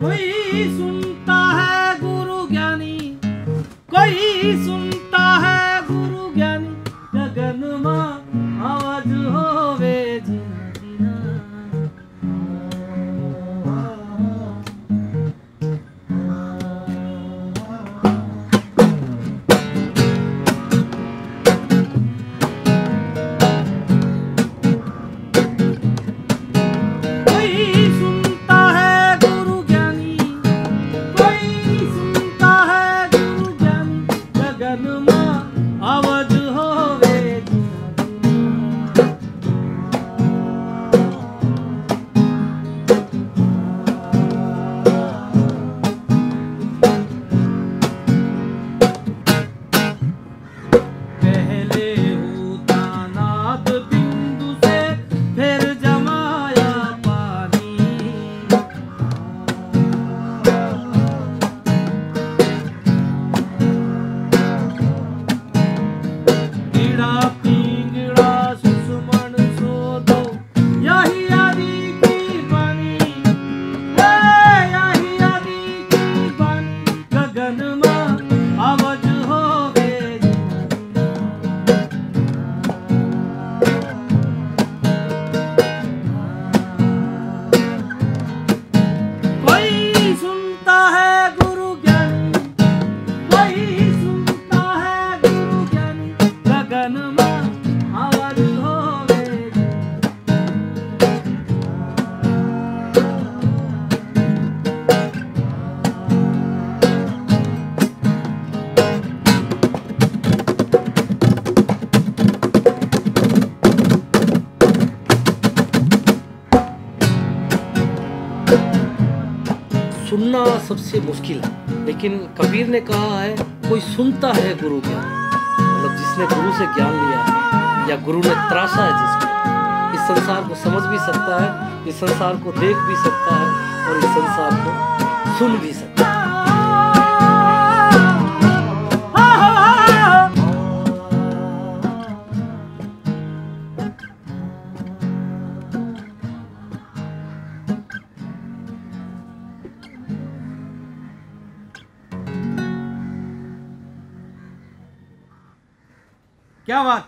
Koi sunta hai guru gyani Ama し सुनना सबसे मुश्किल है। लेकिन कबीर ने कहा है, कोई सुनता है गुरु ज्ञान? मतलब जिसने गुरु से ज्ञान लिया है, या गुरु ने त्रासा है जिसको? इस संसार को समझ भी सकता है, इस संसार को देख भी सकता है, और इस संसार को सुन भी सकता है। क्या बात